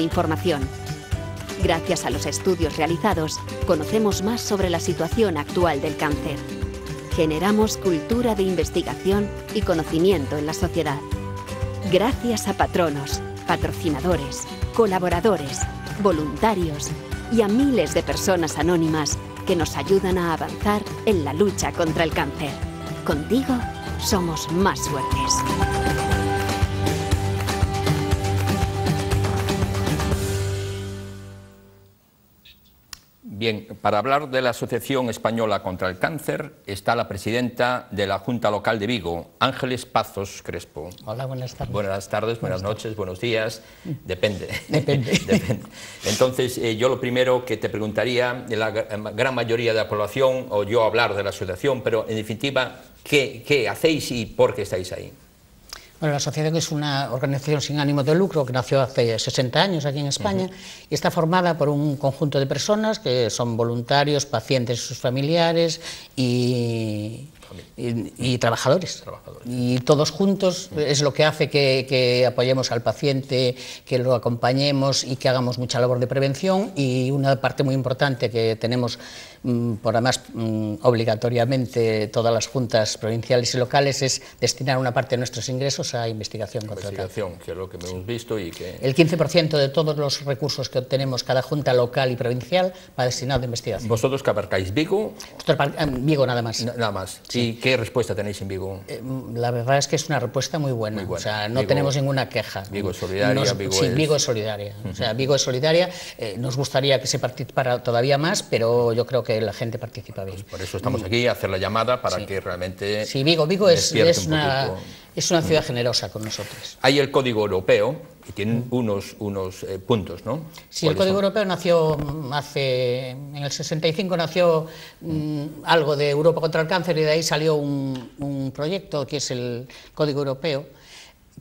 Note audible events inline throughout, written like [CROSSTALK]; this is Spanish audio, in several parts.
información. Gracias a los estudios realizados, conocemos más sobre la situación actual del cáncer. Generamos cultura de investigación y conocimiento en la sociedad. Gracias a patronos, patrocinadores, colaboradores, voluntarios y a miles de personas anónimas que nos ayudan a avanzar en la lucha contra el cáncer. Contigo somos más fuertes. Bien, para hablar de la Asociación Española contra el Cáncer está la presidenta de la Junta Local de Vigo, Ángeles Pazos Crespo. Hola, buenas tardes. Buenas tardes, buenas, noches, buenos días, depende. [LAUGHS] Depende. [LAUGHS] depende. Entonces, eh, yo lo primero que te preguntaría, la gran mayoría de la población, o yo hablar de la asociación, pero en definitiva, ¿qué, qué hacéis y por qué estáis ahí? Bueno, la asociación es una organización sin ánimo de lucro que nació hace 60 años aquí en España uh -huh. y está formada por un conjunto de personas que son voluntarios, pacientes y sus familiares y, y, y trabajadores. trabajadores. Y todos juntos es lo que hace que, que, apoyemos al paciente, que lo acompañemos y que hagamos mucha labor de prevención y una parte muy importante que tenemos Mm, por además mm, obligatoriamente todas las juntas provinciales y locales es destinar una parte de nuestros ingresos a investigación contra investigación, el que es lo que hemos visto y que... El 15% de todos los recursos que obtenemos cada junta local y provincial va destinado a investigación. ¿Vosotros que abarcáis Vigo? Vigo nada más. Nada más. Sí. ¿Y qué respuesta tenéis en Vigo? Eh, la verdad es que es una respuesta muy buena. Muy buena. O sea, no Vigo, tenemos ninguna queja. Vigo es solidaria, Nos, Vigo sí, es... Vigo es solidaria. Uh -huh. O sea, Vigo es solidaria. Eh, nos gustaría que se participara todavía más, pero yo creo que la gente participa bien. Pues por eso estamos aquí, a hacer la llamada para sí. que realmente. Sí, Vigo, Vigo es, es, un una, es, una, ciudad generosa con nosotros. Hay el Código Europeo y tienen unos, unos eh, puntos, ¿no? Sí, el Código son? Europeo nació hace. En el 65 nació mm, algo de Europa contra el cáncer y de ahí salió un, un proyecto que es el Código Europeo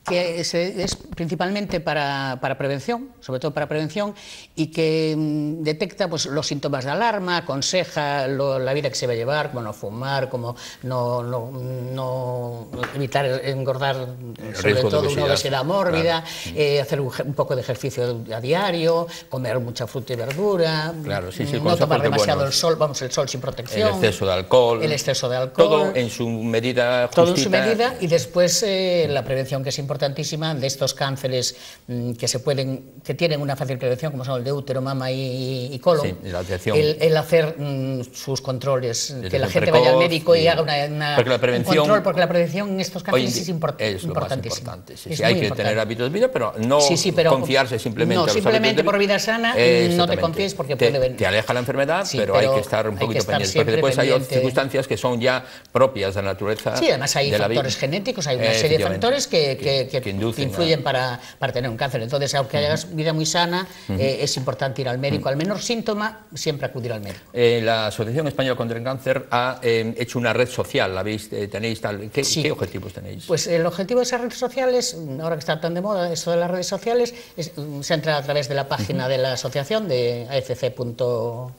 que es, es principalmente para, para, prevención, sobre todo para prevención, y que mm, detecta pues, los síntomas de alarma, aconseja lo, la vida que se va a llevar, como no fumar, como no, no, no evitar engordar, El sobre todo una obesidad mórbida, claro. eh, hacer un, un, poco de ejercicio a diario, comer mucha fruta y verdura, claro, sí, sí, no tomar demasiado buenos. el sol, vamos, el sol sin protección, el exceso de alcohol, el exceso de alcohol, todo en su medida justita. Todo en su medida, y después eh, la prevención que es importantísima de estos cánceres mmm, que se pueden, que tienen una fácil prevención, como son el de útero, mama y, y colon. Sí, la. El, el hacer mmm, sus controles, Desde que la gente vaya al médico y, y haga una, una porque la prevención, un control, porque la prevención en estos cánceres es, import, es importantísima. Importante, sí, sí, hay que importante. tener hábitos de vida, pero no pero, confiarse simplemente no, simplemente por vida sana, no te confíes porque te, puede venir. Te aleja la enfermedad, pero, pero, hay que estar un poquito pendiente, porque después hay otras circunstancias que son ya propias de la naturaleza. Sí, además hay factores genéticos, hay una serie de factores que, que, que, que inducen influyen para, para, tener un cáncer. Entonces, aunque hagas vida muy sana, uh -huh. eh, es importante ir al médico. Uh -huh. Al menor síntoma, siempre acudir al médico. Eh, la Asociación Española contra el Cáncer ha eh, hecho una red social, ¿la veis? Eh, ¿Tenéis tal? ¿Qué, sí. ¿Qué, objetivos tenéis? Pues el objetivo de esas redes sociales, ahora que está tan de moda eso de las redes sociales, es, se entra a través de la página uh -huh. de la asociación de afc.es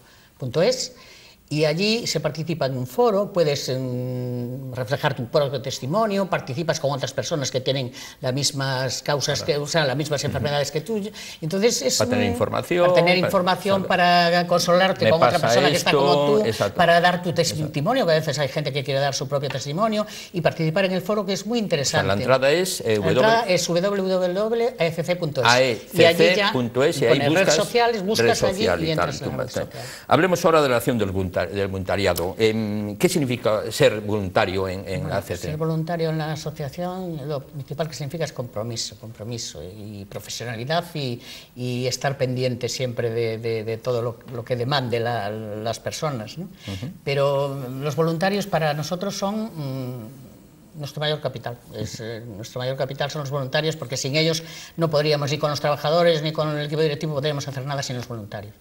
y allí se participa en un foro, puedes um, reflejar tu propio testimonio, participas con otras personas que tienen las mismas causas, claro. que, o sea, las mismas enfermedades que tú. Entonces es para tener información, para, tener información, para, para consolarte con otra persona esto, que está como tú, exacto. para dar tu testimonio, que a veces hay gente que quiere dar su propio testimonio y participar en el foro que es muy interesante. O sea, la entrada es, eh, la entrada es www.afc.es y allí ya y ahí buscas redes sociales, buscas red social allí y, y entras en la red social. Hablemos ahora de la acción del voluntariado del voluntariado. ¿Qué significa ser voluntario en, en bueno, la ACC? Ser voluntario en la asociación, lo principal que significa es compromiso, compromiso y profesionalidad y, y estar pendiente siempre de, de, de todo lo, lo, que demande la, las personas. ¿no? Uh -huh. Pero los voluntarios para nosotros son... Mmm, nuestro mayor capital. Es, eh, nuestro mayor capital son los voluntarios porque sin ellos no podríamos ni con los trabajadores ni con el equipo directivo podríamos hacer nada sin los voluntarios.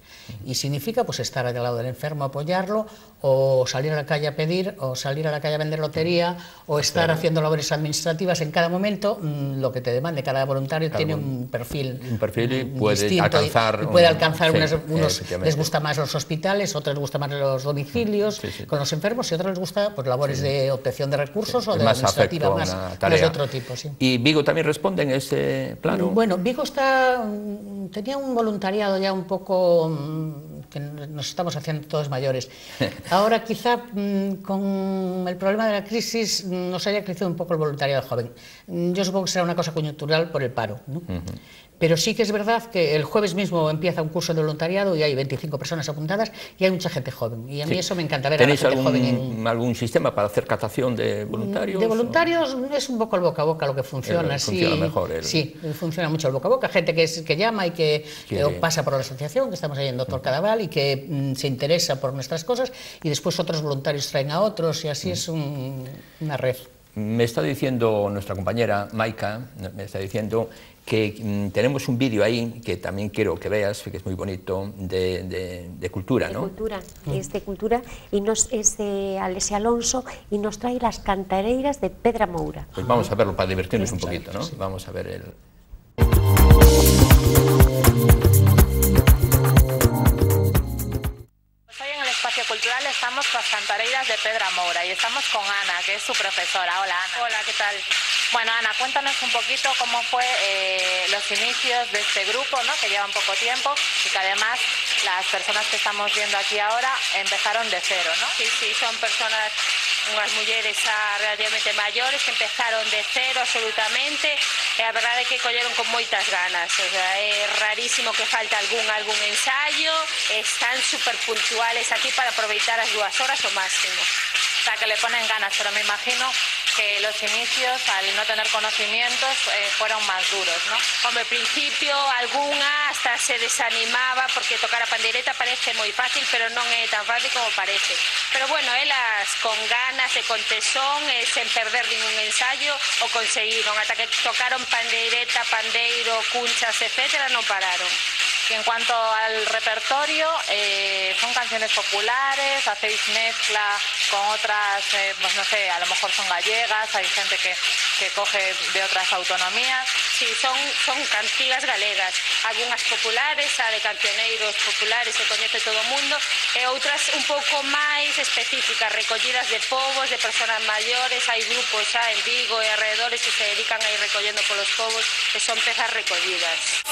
Y significa pues estar al lado del enfermo, apoyarlo o salir a la calle a pedir o salir a la calle a vender lotería o estar claro. haciendo labores administrativas en cada momento mmm, lo que te demande. Cada voluntario tiene un perfil un perfil y mm, puede alcanzar y, y puede alcanzar un, unas, sí, unos les gusta más los hospitales, otros les gusta más los domicilios sí, sí. con los enfermos y otros les gusta pues labores de obtención de recursos o de administrativa, afecto a más, una más tarea. de otro tipo. Sí. ¿Y Vigo también responde en ese plano? Bueno, Vigo está, mm, tenía un voluntariado ya un poco mm, que nos estamos haciendo todos mayores. [LAUGHS] Ahora quizá mm, con el problema de la crisis nos haya crecido un poco el voluntariado joven. Yo supongo que será una cosa coyuntural por el paro. ¿no? Pero sí que es verdad que el jueves mismo empieza un curso de voluntariado y hay 25 personas apuntadas y hay mucha gente joven. Y a mí Sí. eso me encanta ver a la ¿Tenéis gente algún, joven en, algún sistema para hacer captación de voluntarios? de voluntarios es un poco el boca a boca lo que funciona. El- funciona sí, mejor el- Sí, funciona mucho el boca a boca. Gente que, es, que llama y que eh, pasa por la asociación, que estamos ahí en Doctor Cadaval, y que mm, se interesa por nuestras cosas, y después otros voluntarios traen a otros, y así es un- una red. Me está diciendo nuestra compañera Maika, me está diciendo que mm, tenemos un vídeo ahí que también quiero que veas, que es muy bonito, de, de- de cultura, de ¿no? cultura, es de cultura y nos, es de Alessia Alonso y nos trae las cantareiras de Pedra Moura. Pues vamos a verlo para divertirnos un poquito, ¿no? sí. Vamos a ver el... Pues hoy en el espacio cultural estamos con las cantareiras de Pedra Moura y estamos con Ana, que es su profesora. Hola Ana. Hola, ¿qué tal? Bueno Ana, cuéntanos un poquito cómo fue eh, los inicios de este grupo, ¿no? que llevan poco tiempo y que además las personas que estamos viendo aquí ahora empezaron de cero, ¿no? Sí, sí, son personas, unhas mulleres xa relativamente maiores que empezaron de cero absolutamente e a verdade é que colleron con moitas ganas o sea, é rarísimo que falte algún algún ensayo están super puntuales aquí para aproveitar as dúas horas o máximo O sea, que le ponen ganas, pero me imagino que los inicios, al no tener conocimientos, eh, fueron más duros, ¿no? Principio algunha hasta se desanimaba porque tocar a pandeireta parece moi fácil, pero non é tan fácil como parece. Pero bueno, elas con ganas e con tesón e sen perder ningún ensayo o conseguiron, ata que tocaron pandeireta, pandeiro, cunchas, etcétera, non pararon. Y en cuanto al repertorio, eh, son canciones populares, hacéis mezcla con otras, eh, pues no sé, a lo mejor son gallegas, hay gente que, que coge de otras autonomías. Sí, son, son cantigas galegas, algunhas populares, a de cancioneiros populares que coñece todo o mundo, e outras un pouco máis específicas, recollidas de povos, de personas maiores, hai grupos xa en Vigo e arredores que se dedican a ir recollendo polos povos, que son pezas recollidas.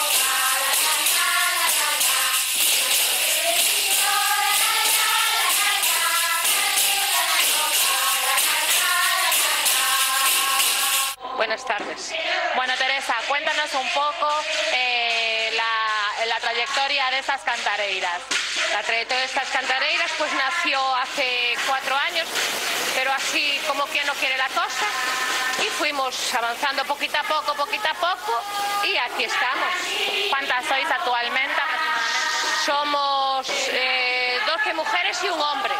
Buenas tardes. Bueno, Teresa, cuéntanos un poco eh, la, trayectoria de estas cantareiras. La trayectoria de estas cantareiras pues nació hace cuatro años, pero así como quien no quiere la cosa. Y fuimos avanzando poquito a poco, poquito a poco, y aquí estamos. ¿Cuántas sois actualmente? Somos eh, 12 mujeres y un hombre.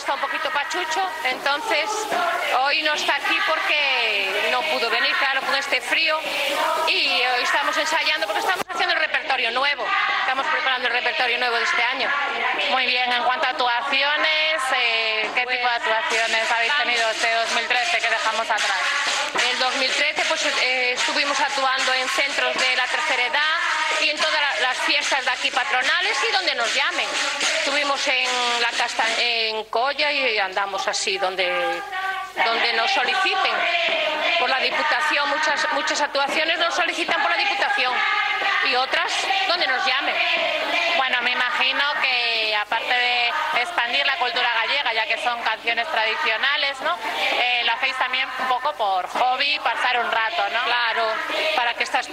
Está un poquito pachucho, entonces hoy no está aquí porque no pudo venir, claro, con este frío. Y hoy estamos ensayando porque estamos haciendo el repertorio nuevo. Estamos preparando el repertorio nuevo de este año. Muy bien, en cuanto a actuaciones, eh, ¿qué tipo de actuaciones habéis tenido este 2013 que dejamos atrás? En el 2013 pues, eh, estuvimos actuando en centros de la tercera edad y en todas la- las fiestas de aquí patronales y donde nos llamen. Estuvimos en la casta en Colla y andamos así donde donde nos soliciten por la Diputación, muchas, muchas actuaciones nos solicitan por la Diputación y otras donde nos llamen. Bueno, me imagino que aparte de expandir la cultura ya que son canciones tradicionales, ¿no? Eh, lo hacéis también un poco por hobby, pasar un rato, ¿no? Claro, para que estas,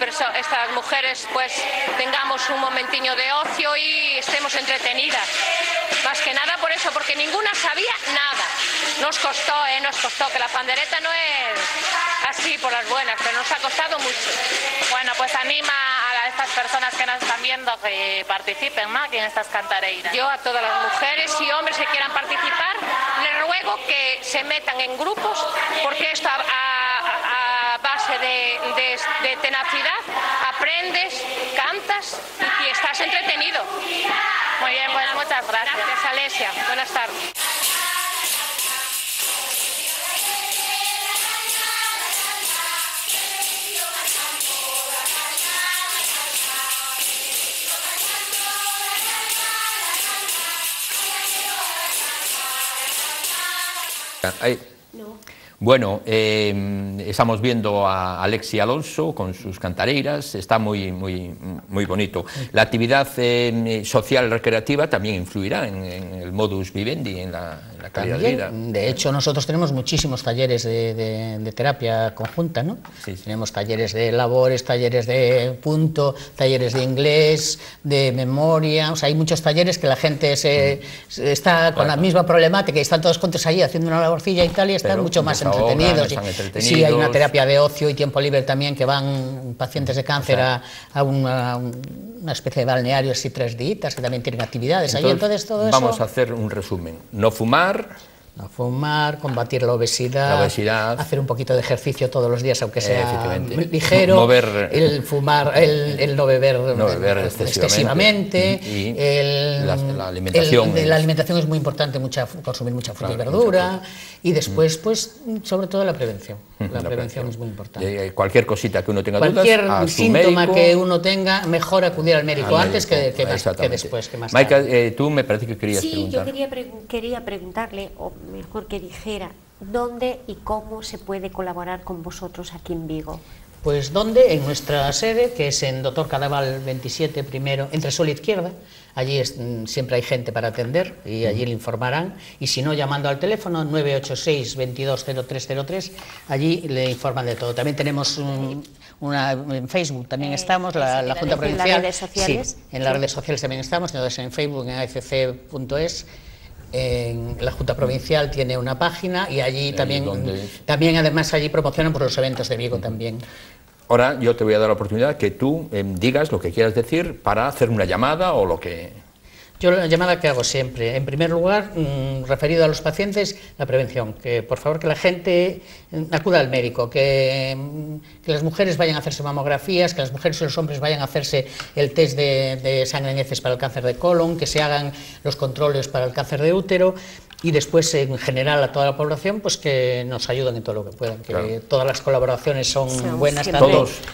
mujeres pues tengamos un momentiño de ocio y estemos entretenidas. Más que nada por eso, porque ninguna sabía nada. Nos costó, ¿eh? Nos costó, que la pandereta no es así por las buenas, pero nos ha costado mucho. Bueno, pues anima a personas que nos están viendo que participen, ¿no? Aquí en estas cantareiras. Yo a todas las mujeres y hombres que quieran participar, les ruego que se metan en grupos, porque esto a, base de tenacidad aprendes, cantas y estás entretenido. Muy bien, pues muchas gracias. Gracias, Alesia. Buenas tardes. Ahí. Bueno, eh, estamos viendo a Alexi Alonso con sus cantareiras, está muy, muy, muy bonito. La actividad eh, social recreativa también influirá en, en, el modus vivendi, en la, la calidad También, de vida. de hecho, nosotros tenemos muchísimos talleres de, de- de terapia conjunta, ¿no? Sí, sí. Tenemos talleres de labores, talleres de punto, talleres de inglés, de memoria, o sea, hay muchos talleres que la gente se, se está con la misma problemática y están todos juntos allí haciendo una laborcilla y tal y están Pero mucho más entretenidos. Sí, hay una terapia de ocio y tiempo libre también que van pacientes de cáncer a, a una, una especie de balneario así tres días que también tienen actividades allí. Entonces todo eso... vamos a hacer un resumen. No fumar, lugar no fumar, combatir la obesidad, La obesidad. hacer un poquito de ejercicio todos los días, aunque sea ligero, Mover- el fumar, el, el no beber, No beber excesivamente. excesivamente, Y el- la- la alimentación el- es- la alimentación es muy importante, mucha, consumir mucha fruta y verdura, y después, pues, sobre todo la prevención. La, prevención es muy importante. Eh, cualquier cosita que uno tenga Cualquier dudas, a síntoma médico, que uno tenga, mejor acudir al médico al antes médico. que, que, más- que después, que más tarde. eh, tú me parece que querías Sí, yo preguntar. quería, pregun- quería preguntarle, mejor que dijera, dónde y cómo se puede colaborar con vosotros aquí en Vigo. Pues ¿dónde? En nuestra sede, que es en Doctor Cadaval 27, primero, entre Sol e Izquierda. Allí es- mm, siempre hay gente para atender y allí le informarán. Y si no, llamando al teléfono 986 220303, allí le informan de todo. También tenemos un- una, en Facebook, también estamos, la, la Junta ¿En las Provincial. redes sociales? Sí, en las redes sociales también estamos, entonces en Facebook, en afc.es. En la Junta Provincial tiene una página y allí también, también además allí promocionan por los eventos de Vigo también. Ahora yo te voy a dar la oportunidad que tú em, digas lo que quieras decir para hacer una llamada o lo que... Yo la llamada que hago siempre, en primer lugar, mm, referido a los pacientes, la prevención, que por favor que la gente mm, acuda al médico, que, mm, que las mujeres vayan a hacerse mamografías, que las mujeres y los hombres vayan a hacerse el test de, de sangre en heces para el cáncer de colon, que se hagan los controles para el cáncer de útero y después en general a toda la población pues que nos ayuden en todo lo que puedan, que Claro. todas las colaboraciones son buenas,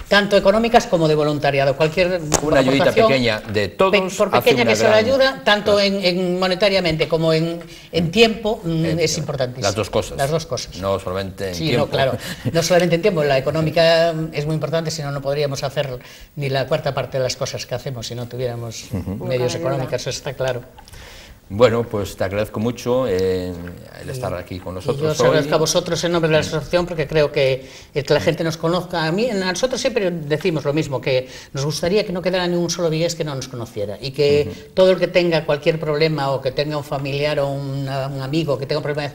tanto, económicas como de voluntariado. Cualquier Una ayudita pequeña de todos pe- por hace pequeña una que sea gran- la ayuda, tanto en, en monetariamente como en, en tiempo, mm, Eh, es importantísimo. Las dos cosas. Las dos cosas. No solamente en Sí, tiempo. no, claro. No solamente en tiempo, la [LAUGHS] económica es muy importante, si no, no podríamos hacer ni la cuarta parte de las cosas que hacemos si no tuviéramos medios económicos, eso está claro. Bueno, pues te agradezco mucho eh, el estar aquí con Y yo nosotros os hoy. agradezco a vosotros en nombre de la asociación porque creo que el que la gente nos conozca, a mí, a nosotros siempre decimos lo mismo, que nos gustaría que no quedara ni un solo vigués que no nos conociera y que todo el que tenga cualquier problema o que tenga un familiar o una- un amigo que tenga un problema,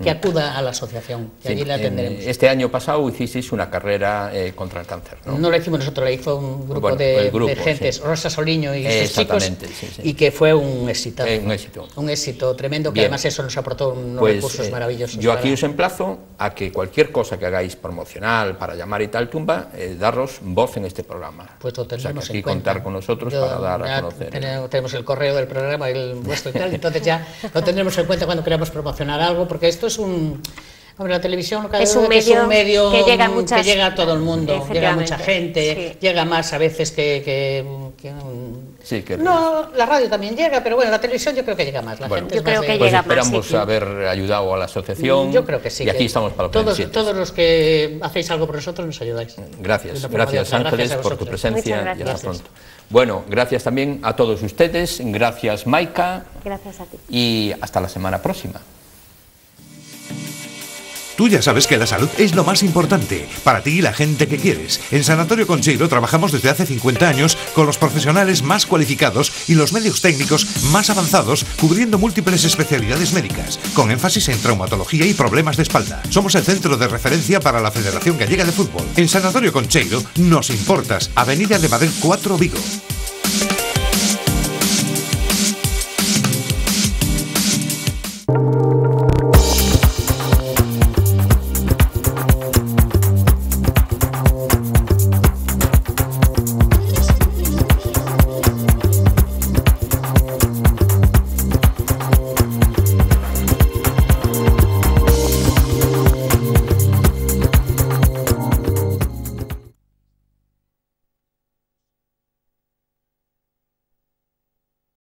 que acuda a la asociación, que Sí, allí en- atenderemos. este año pasado hicisteis una carrera eh, contra el cáncer, ¿no? No lo hicimos nosotros, la hizo un grupo, Bueno, de, grupo, de gentes, sí. Rosa Soliño y sus chicos, sí, y que fue un. Eh, un éxito. Un éxito tremendo, que Bien. además eso nos aportó unos Pues recursos eh, maravillosos. yo aquí para- os emplazo a que cualquier cosa que hagáis promocional para llamar y tal tumba, eh, daros voz en este programa. Pues lo O sea, que aquí en cuenta. contar con nosotros Yo- para dar a conocer. Tenemos, tenemos el correo del programa, el vuestro y tal, entonces ya lo tendremos en cuenta cuando queramos promocionar algo, porque esto es un... Hombre, la televisión lo que Es un que es un medio medio que llega a muchas- que llega a todo el mundo, llega a mucha gente, sí. llega más a veces que... que- que, Sí, que- no, la radio también llega, pero bueno, la televisión yo creo que llega más. La Bueno, gente Yo es más creo de- que Pues llega más, esperamos sí. haber ayudado a la asociación. Yo creo que sí. Y aquí que estamos para lo que todos, todos los que hacéis algo por nosotros nos ayudáis. Gracias, gracias. Ángeles Gracias por tu presencia y hasta gracias. pronto. Bueno, gracias también a todos ustedes, gracias Maika Gracias a ti. y hasta la semana próxima. Tú ya sabes que la salud es lo más importante para ti y la gente que quieres. En Sanatorio Conchiro trabajamos desde hace 50 años con los profesionales más cualificados y los medios técnicos más avanzados, cubriendo múltiples especialidades médicas, con énfasis en traumatología y problemas de espalda. Somos el centro de referencia para la Federación Gallega de Fútbol. En Sanatorio Concheiro nos importas. Avenida de Madrid 4 Vigo.